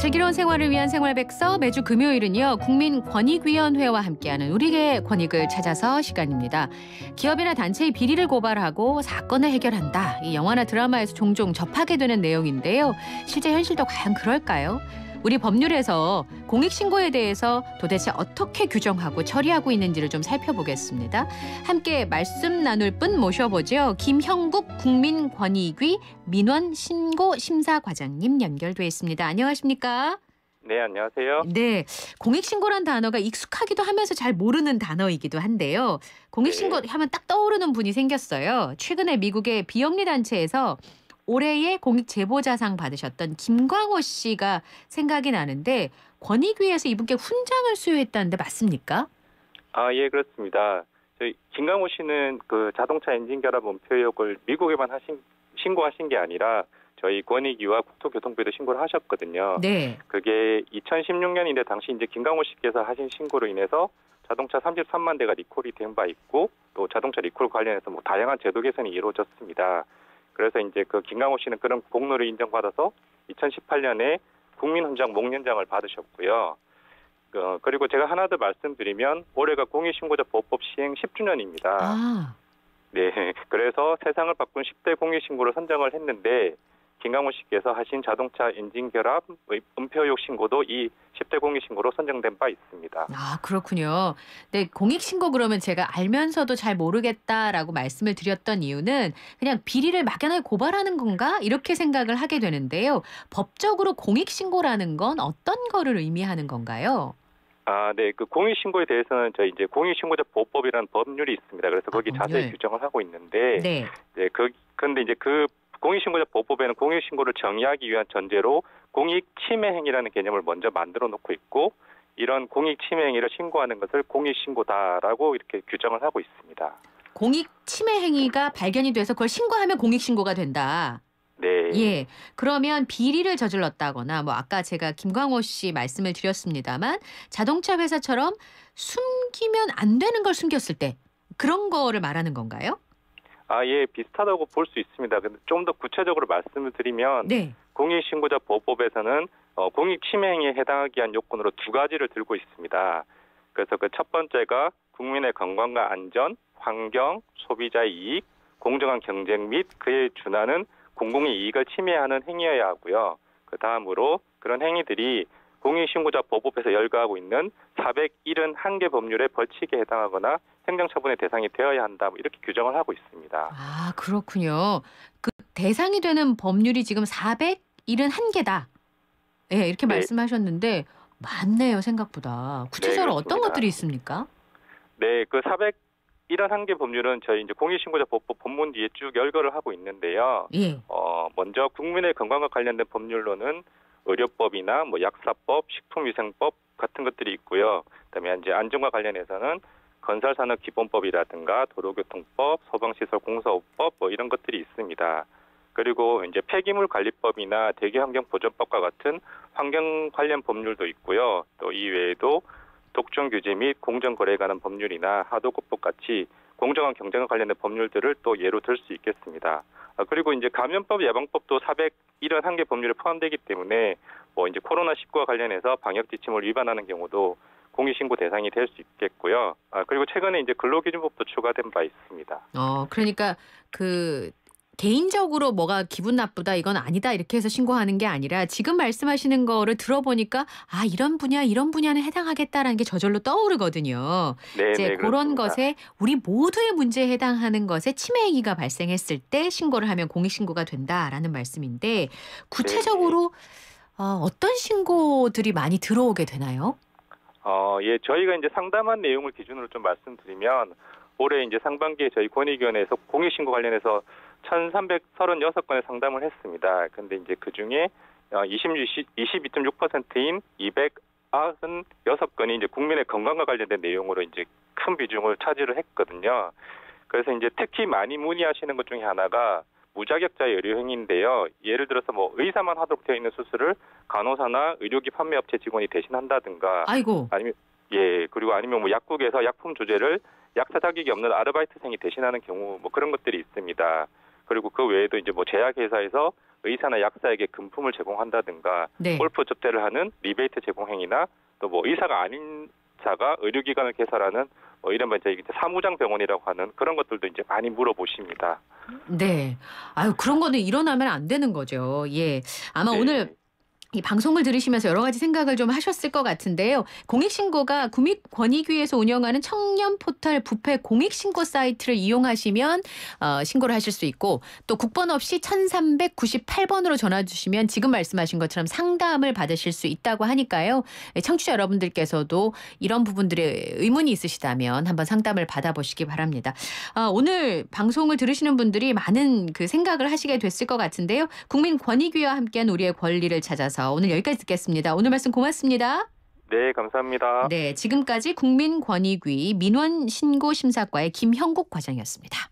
슬기로운 생활을 위한 생활백서 매주 금요일은요 국민권익위원회와 함께하는 우리의 권익을 찾아서 시간입니다. 기업이나 단체의 비리를 고발하고 사건을 해결한다. 이 영화나 드라마에서 종종 접하게 되는 내용인데요. 실제 현실도 과연 그럴까요? 우리 법률에서 공익신고에 대해서 도대체 어떻게 규정하고 처리하고 있는지를 좀 살펴보겠습니다. 함께 말씀 나눌 분 모셔보죠. 김형국 국민권익위 민원신고심사과장님 연결돼 있습니다. 안녕하십니까? 네, 안녕하세요. 네, 공익신고란 단어가 익숙하기도 하면서 잘 모르는 단어이기도 한데요. 공익신고 네. 하면 딱 떠오르는 분이 생겼어요. 최근에 미국의 비영리 단체에서 올해의 공익 제보자상 받으셨던 김광호 씨가 생각이 나는데 권익위에서 이분께 훈장을 수여했다는데 맞습니까? 아, 예, 그렇습니다. 저희 김강호 씨는 그 자동차 엔진 결합 은폐 의혹을 미국에만 하신 신고하신 게 아니라 저희 권익위와 국토교통부에도 신고를 하셨거든요. 네. 그게 2016년인데 당시 이제 김강호 씨께서 하신 신고로 인해서 자동차 33만 대가 리콜이 된 바 있고 또 자동차 리콜 관련해서 뭐 다양한 제도 개선이 이루어졌습니다. 그래서 이제 그 김강호 씨는 그런 공로를 인정받아서 2018년에 국민훈장 목련장을 받으셨고요. 어, 그리고 제가 하나 더 말씀드리면 올해가 공익신고자 보호법 시행 10주년입니다. 아, 네, 그래서 세상을 바꾼 10대 공익신고를 선정을 했는데 김강호 씨께서 하신 자동차 엔진 결합 은폐 의혹 신고도 이 10대 공익 신고로 선정된 바 있습니다. 아 그렇군요. 네, 공익 신고 그러면 제가 알면서도 잘 모르겠다라고 말씀을 드렸던 이유는 그냥 비리를 막연하게 고발하는 건가 이렇게 생각을 하게 되는데요. 법적으로 공익 신고라는 건 어떤 거를 의미하는 건가요? 아, 네, 그 공익신고에 대해서는 저희 이제 공익신고자 보호법이라는 법률이 있습니다. 그래서 거기 아, 자세히 네. 규정을 하고 있는데, 네. 네, 그 근데 이제 그 공익신고자 보호법에는 공익신고를 정의하기 위한 전제로 공익 침해 행위라는 개념을 먼저 만들어 놓고 있고 이런 공익 침해 행위를 신고하는 것을 공익신고다라고 이렇게 규정을 하고 있습니다. 공익 침해 행위가 발견이 돼서 그걸 신고하면 공익신고가 된다. 네. 예. 그러면 비리를 저질렀다거나 뭐 아까 제가 김광호 씨 말씀을 드렸습니다만 자동차 회사처럼 숨기면 안 되는 걸 숨겼을 때 그런 거를 말하는 건가요? 아, 예, 비슷하다고 볼 수 있습니다. 근데 좀 더 구체적으로 말씀을 드리면 네. 공익신고자 보호법에서는 어, 공익 침해 행위에 해당하기 위한 요건으로 두 가지를 들고 있습니다. 그래서 그 첫 번째가 국민의 건강과 안전, 환경, 소비자의 이익, 공정한 경쟁 및 그에 준하는 공공의 이익을 침해하는 행위여야 하고요. 그 다음으로 그런 행위들이 공익신고자 보호법에서 열거하고 있는 471개 법률의 벌칙에 해당하거나 행정 처분의 대상이 되어야 한다. 뭐 이렇게 규정을 하고 있습니다. 아, 그렇군요. 그 대상이 되는 법률이 지금 471개다. 예, 이렇게 네. 말씀하셨는데 많네요, 생각보다. 구체적으로 어떤 그렇습니다. 것들이 있습니까? 네, 그 401개 법률은 저희 이제 공익신고자 보호법 본문 뒤에 쭉 열거를 하고 있는데요. 예. 어, 먼저 국민의 건강과 관련된 법률로는 의료법이나 뭐 약사법, 식품위생법 같은 것들이 있고요. 그다음에 이제 안전과 관련해서는 건설산업기본법이라든가 도로교통법, 소방시설공사법 뭐 이런 것들이 있습니다. 그리고 이제 폐기물 관리법이나 대기환경보전법과 같은 환경 관련 법률도 있고요. 또 이외에도 독점 규제 및 공정 거래에 관한 법률이나 하도급법 같이 공정한 경쟁과 관련된 법률들을 또 예로 들 수 있겠습니다. 아, 그리고 이제 감염법 예방법도 401개 법률에 포함되기 때문에 뭐 이제 코로나19와 관련해서 방역 지침을 위반하는 경우도 공익신고 대상이 될 수 있겠고요. 아, 그리고 최근에 이제 근로기준법도 추가된 바 있습니다. 어, 그러니까 그 개인적으로 뭐가 기분 나쁘다 이건 아니다 이렇게 해서 신고하는 게 아니라 지금 말씀하시는 거를 들어보니까 아 이런 분야 이런 분야는 해당하겠다라는 게 저절로 떠오르거든요. 네, 이제 네, 그런 그렇습니다. 것에 우리 모두의 문제에 해당하는 것에 침해 행위가 발생했을 때 신고를 하면 공익 신고가 된다라는 말씀인데 구체적으로 어, 어떤 신고들이 많이 들어오게 되나요? 어, 예, 저희가 이제 상담한 내용을 기준으로 좀 말씀드리면 올해 이제 상반기에 저희 권익위원회에서 공익신고 관련해서 1,336건의 상담을 했습니다. 근데 이제 그 중에 어, 20, 22.6%인 296건이 이제 국민의 건강과 관련된 내용으로 이제 큰 비중을 차지를 했거든요. 그래서 이제 특히 많이 문의하시는 것 중에 하나가 무자격자의 의료 행위인데요. 예를 들어서 뭐 의사만 하도록 되어 있는 수술을 간호사나 의료기 판매업체 직원이 대신한다든가 아이고 아니면 예 그리고 아니면 뭐 약국에서 약품 조제를 약사 자격이 없는 아르바이트생이 대신하는 경우 뭐 그런 것들이 있습니다. 그리고 그 외에도 이제 뭐 제약회사에서 의사나 약사에게 금품을 제공한다든가 네. 골프 접대를 하는 리베이트 제공 행위나 또 뭐 의사가 아닌 자가 의료기관을 개설하는 뭐 이른바 이제 사무장 병원이라고 하는 그런 것들도 이제 많이 물어보십니다. 네. 아유, 그런 거는 일어나면 안 되는 거죠. 예. 아마 네. 오늘 이 방송을 들으시면서 여러 가지 생각을 좀 하셨을 것 같은데요. 공익신고가 국민권익위에서 운영하는 청년 포털 부패 공익신고 사이트를 이용하시면 어, 신고를 하실 수 있고 또 국번 없이 1398번으로 전화 주시면 지금 말씀하신 것처럼 상담을 받으실 수 있다고 하니까요. 예, 청취자 여러분들께서도 이런 부분들에 의문이 있으시다면 한번 상담을 받아보시기 바랍니다. 아, 오늘 방송을 들으시는 분들이 많은 그 생각을 하시게 됐을 것 같은데요. 국민권익위와 함께한 우리의 권리를 찾아서 오늘 여기까지 듣겠습니다. 오늘 말씀 고맙습니다. 네, 감사합니다. 네, 지금까지 국민권익위 민원신고심사과의 김형국 과장이었습니다.